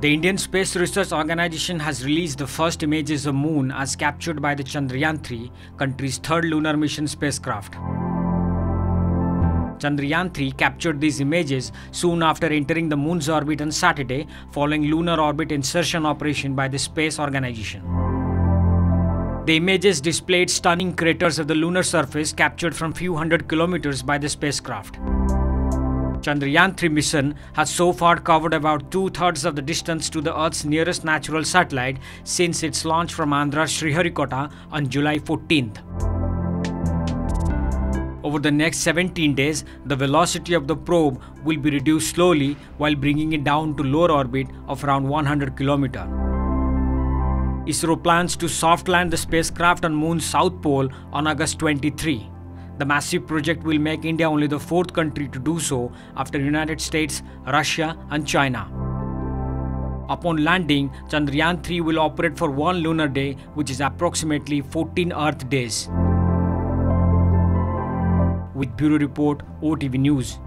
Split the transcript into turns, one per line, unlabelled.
The Indian Space Research Organization has released the first images of the Moon as captured by the Chandrayaan 3, country's third lunar mission spacecraft. Chandrayaan 3 captured these images soon after entering the Moon's orbit on Saturday following lunar orbit insertion operation by the Space Organization. The images displayed stunning craters of the lunar surface captured from few hundred kilometers by the spacecraft. Chandrayaan 3 mission has so far covered about two-thirds of the distance to the Earth's nearest natural satellite since its launch from Andhra Sriharikota on July 14th. Over the next 17 days, the velocity of the probe will be reduced slowly while bringing it down to lower orbit of around 100 km. ISRO plans to soft land the spacecraft on Moon's south pole on August 23. The massive project will make India only the fourth country to do so after United States, Russia and China. Upon landing, Chandrayaan 3 will operate for one lunar day which is approximately 14 Earth days. With Bureau Report, OTV News.